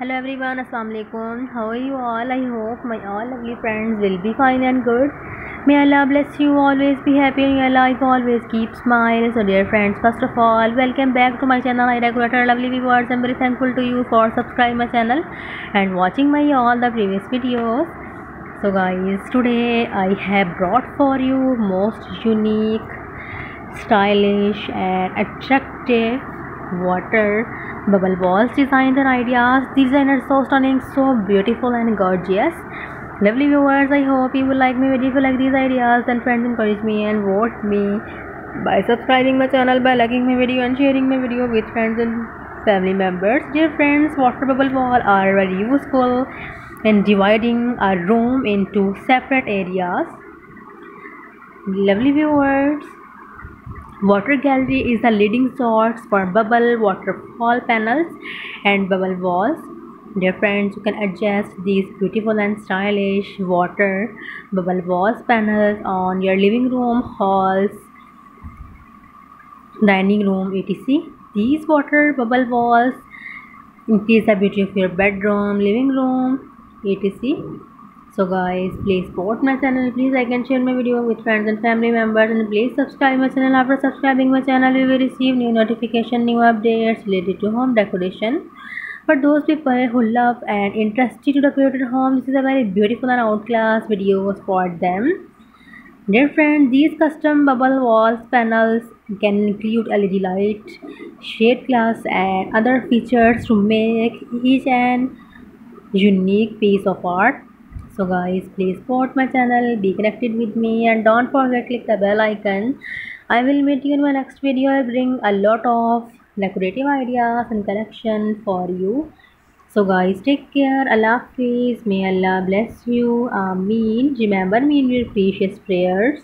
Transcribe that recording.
Hello everyone, Assalamu alaikum. How are you all? I hope my all lovely friends will be fine and good. May Allah bless you, always be happy in your life, always keep smiles. So dear friends, first of all, welcome back to my channel. I decorator lovely viewers. I'm very thankful to you for subscribing my channel and watching my all the previous videos. So guys, today I have brought for you most unique, stylish and attractive water bubble walls designs and ideas. These are so stunning so beautiful and gorgeous. Lovely viewers i hope you will like my video if you like these ideas then friends encourage me and vote me. By subscribing my channel by liking my video and sharing my video with friends and family members. Dear friends water bubble wall are very useful in dividing a room into separate areas. Lovely viewers Water gallery is the leading source for bubble waterfall panels and bubble walls. Dear friends, you can adjust these beautiful and stylish water bubble walls panels on your living room, halls, dining room, etc. These water bubble walls increase the beauty of your bedroom, living room, etc so guys please support my channel. Please like and share my video with friends and family members. And please subscribe my channel. After subscribing my channel you will receive new notification new updates related to home decoration. For those people who love and interested to decorate home this is a very beautiful and outclass video for them. Dear friends these custom bubble walls panels can include led light shade glass and other features to make each an unique piece of art so guys please support my channel be connected with me and don't forget click the bell icon. I will meet you in my next video. I bring a lot of decorative ideas and collection for you. So guys take care. Allah hafiz. May allah bless you. Amin. remember me in your precious prayers